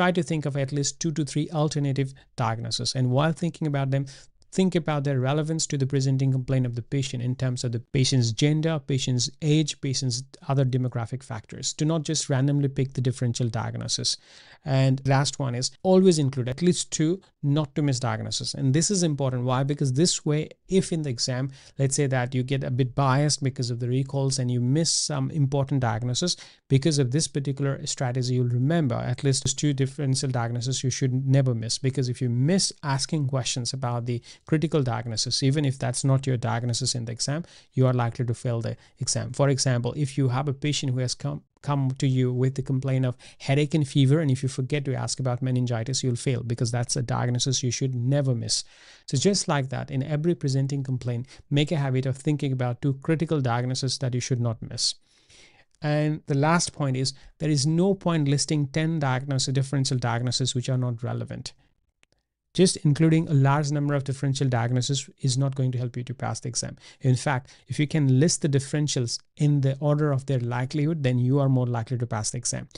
try to think of at least two to three alternative diagnoses. And while thinking about them, think about their relevance to the presenting complaint of the patient in terms of the patient's gender, patient's age, patient's other demographic factors. Do not just randomly pick the differential diagnosis. And last one is always include at least two not to miss diagnosis. And this is important. Why? Because this way, if in the exam, let's say that you get a bit biased because of the recalls and you miss some important diagnosis, because of this particular strategy, you'll remember at least two differential diagnoses you should never miss. Because if you miss asking questions about the critical diagnosis, even if that's not your diagnosis in the exam, you are likely to fail the exam. For example, if you have a patient who has come come to you with the complaint of headache and fever and if you forget to ask about meningitis you'll fail because that's a diagnosis you should never miss. So just like that in every presenting complaint make a habit of thinking about two critical diagnoses that you should not miss. And the last point is there is no point listing 10 diagnosis differential diagnoses which are not relevant just including a large number of differential diagnoses is not going to help you to pass the exam. In fact, if you can list the differentials in the order of their likelihood, then you are more likely to pass the exam.